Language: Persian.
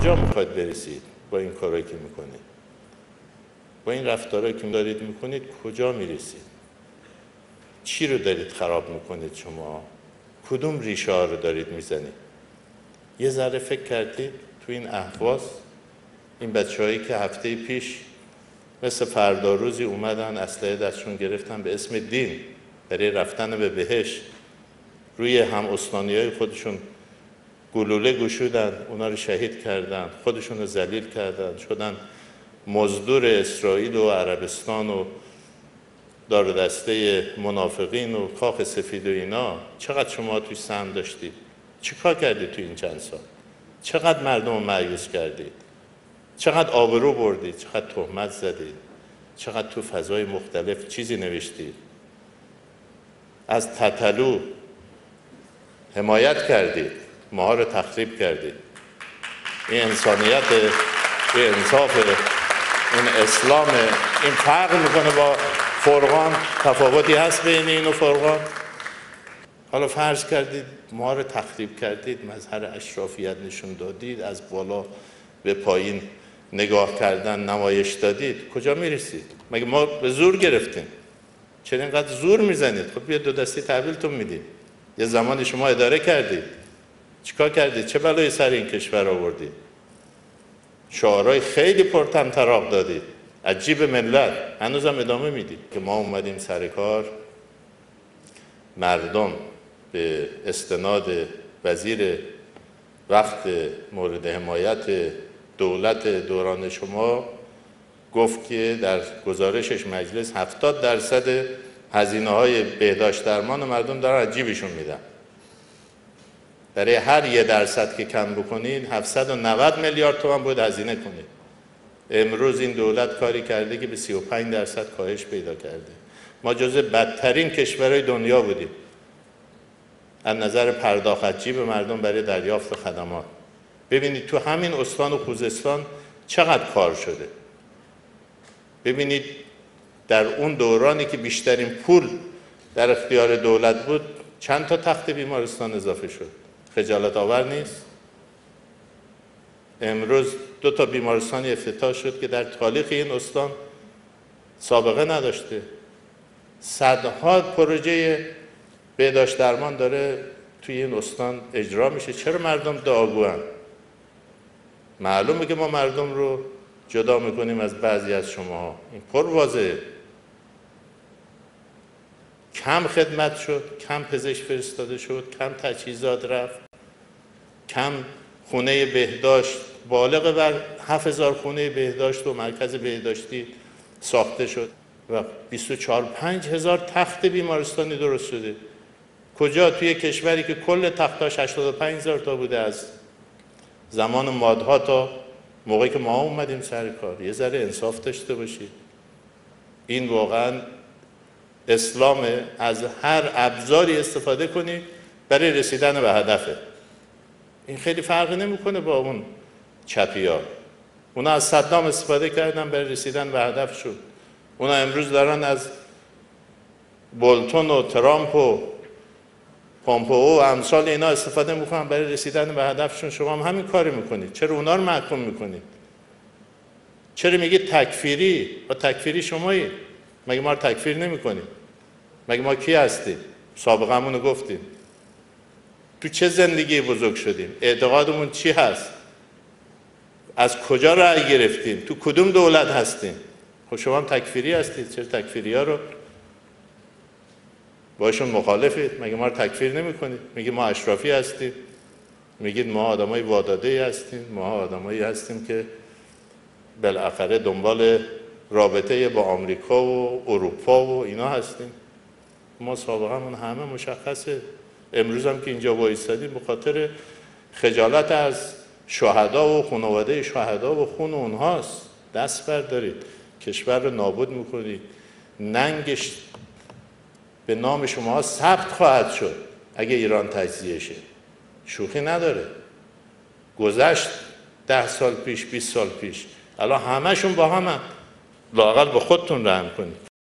کجا می‌خواید برسید با این کارهایی که می‌کنید؟ با این رفتارهایی که دارید می‌کنید کجا می‌رسید؟ چی رو دارید خراب می‌کنید شما؟ کدوم ریشه رو دارید می‌زنید؟ یه ذره فکر کردید تو این احواز این بچههایی که هفته پیش مثل فردا روزی اومدن اسلحه دستشون گرفتن به اسم دین برای رفتن به بهشت روی هم های خودشون گلوله گشودن اونا رو شهید کردن خودشون رو ذلیل کردن شدن مزدور اسرائیل و عربستان و دار دسته منافقین و کاخ سفید و اینا. چقدر شما توی سهم داشتید چیکار کردید تو این چند سال؟ چقدر مردم رو معیوس کردید چقدر آبرو بردید چقدر تهمت زدید چقدر تو فضای مختلف چیزی نوشتید از تتلو حمایت کردید ماها رو تخریب کردید این انسانیت این انصاف این اسلام این فرق می‌کنه با فرقان. تفاوتی هست بین این و فرقان. حالا فرض کردید ما رو تخریب کردید مظهر اشرافیت نشون دادید از بالا به پایین نگاه کردن نمایش دادید. کجا می‌رسید؟ مگه ما به زور گرفتیم؟ چرا اینقدر زور می‌زنید؟ خب بیا دو دستی تحویلتون می‌دید یه زمانی شما اداره کردید. چیکار کردید چه بلایی سر این کشور آوردید شعارهای خیلی پرتمطراق دادید عجیب ملت. هنوزم ادامه می‌دید که ما اومدیم سر کار. مردم به استناد وزیر وقت مورد حمایت دولت دوران شما گفت که در گزارشش مجلس 70 درصد هزینه های بهداشت درمان مردم دارن عجیبشون میدن. برای هر یه درصد که کم بکنید 790 میلیارد تومان باید هزینه کنید امروز این دولت کاری کرده که به 35 درصد کاهش پیدا کرده. ما جز بدترین کشورهای دنیا بودیم. از نظر پرداخت به مردم برای دریافت خدمات. ببینید تو همین استان و خوزستان چقدر کار شده. ببینید در اون دورانی که بیشترین پول در اختیار دولت بود چند تا تخت بیمارستان اضافه شد. خجالت آور نیست. امروز دو تا بیمارستان افتتاح شد که در تاریخ این استان سابقه نداشته. صدها پروژه بهداشت درمان داره توی این استان اجرا میشه. چرا مردم دعاگوان معلومه که ما مردم رو جدا می‌کنیم از بعضی از شما این پر واضحه. کم خدمت شد کم پزشک فرستاده شد کم تجهیزات رفت. کم خونه بهداشت بالغ بر 7000 خونه بهداشت و مرکز بهداشتی ساخته شد و 24 5000 تخت بیمارستانی درست شده. کجا؟ توی کشوری که کل تختاش 85000 تا بوده از زمان مادها تا موقعی که ما اومدیم سر کار. یه ذره انصاف داشته باشید. این واقعا اسلام از هر ابزاری استفاده کنید برای رسیدن به هدفه. این خیلی فرقی نمی‌کنه با اون چپی ها اونا از صدام استفاده کردن برای رسیدن به هدفشون اونا امروز دارن از بولتون و ترامپ و پامپو و امثال اینا استفاده می‌کنن برای رسیدن به هدفشون. شما هم همین کاری می‌کنید. چرا اونا رو محکوم می‌کنید؟ چرا میگید تکفیری؟ و تکفیری شمایی. مگه ما رو تکفیر نمی‌کنید؟ مگه ما کی هستیم؟ سابقه رو گفتیم تو چه زندگی بزرگ شدیم؟ اعتقادمون چی هست؟ از کجا رأی گرفتیم تو کدوم دولت هستیم خب شما هم تکفیری هستید چرا تکفیری ها رو؟ باشون مخالفید. مگه ما رو تکفیر نمی کنید میگه ما اشرافی هستیم. میگید ما آدمای واداده هستیم. ما آدمایی هستیم که بالاخره دنبال رابطه با آمریکا و اروپا و اینا هستیم. ما سابقه همه مشخصه. امروز هم که اینجا وایستادیم به خاطر خجالت از شهدا و خانواده شهدا و خون اونهاست. دست بردارید. کشور رو نابود می‌کنید. ننگش به نام شما ثبت خواهد شد. اگه ایران تجزیه شه. شوخی نداره. گذشت ده سال پیش 20 سال پیش. الان همهشون با هم لاقل با خودتون رحم کنید.